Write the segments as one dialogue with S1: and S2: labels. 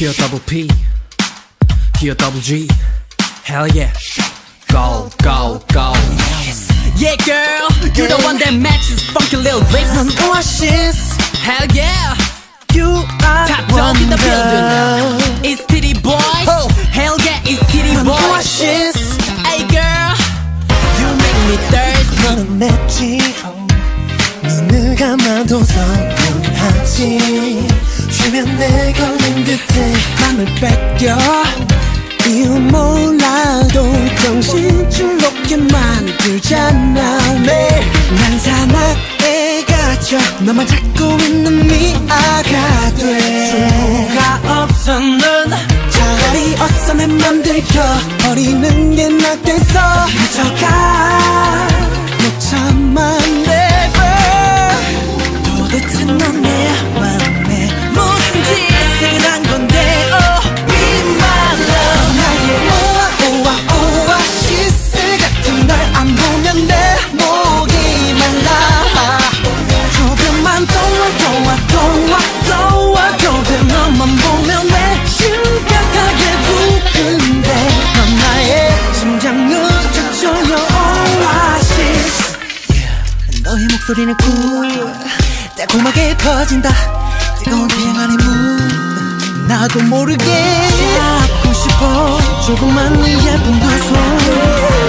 S1: Q double P, Q double G, hell yeah, go go go. Yeah, girl, you're the one that matches funky little lips.
S2: 넌 oasis
S1: Hell yeah,
S2: You are
S1: top dog in the
S2: wonder
S1: building. It's Titty Boys.
S2: Oh.
S1: Hell yeah, it's Titty
S2: 넌
S1: Boys.
S2: oasis
S1: Hey girl, you make me thirsty.
S2: 너는 맵지 눈을 감아도 선명하지 쉬면 내 걸 린 듯해 맘을 뺏겨. 이유 몰라도 정신줄 놓게 만들잖아. 매난 사나에 갇혀 너만 찾고 있는 미아가 돼. 수가 없어 넌 차라리 어서 내 맘 들켜. 버리는 게 낫겠어. 미쳐가. 못 참아 never 도대체 넌내 목소리는 cool 달콤하게 퍼진다 뜨거운 태양 안에 문 나도 모르게 잡고 싶어 조금만 네 예쁜 두손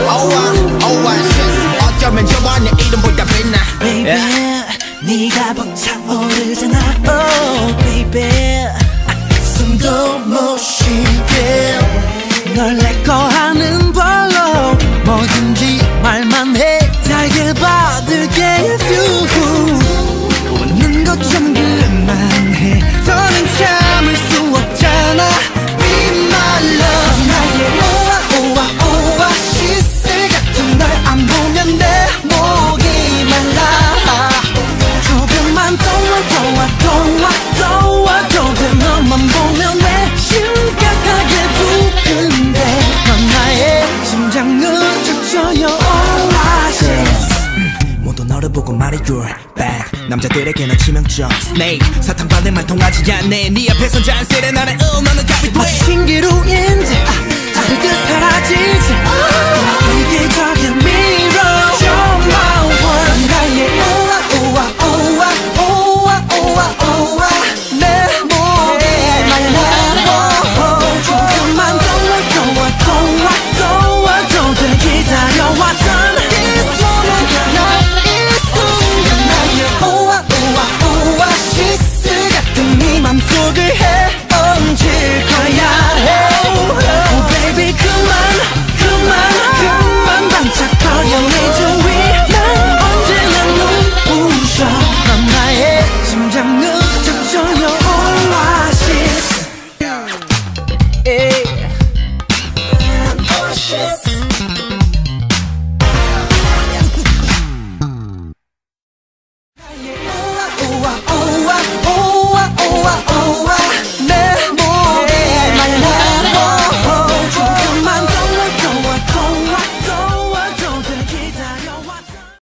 S3: 오아 오아시스 어쩌면 저번에 이름보다 빛나
S2: baby 네가 벅차오
S3: 보고 말해줘. Back. 남자들에게 는 치명적. Snake. 사탕바늘만 통하지 않네. 네 앞에선 잔세레 나는 응 너는 갑이 돼
S2: 신기루인지 작을 듯 사라지지 precious.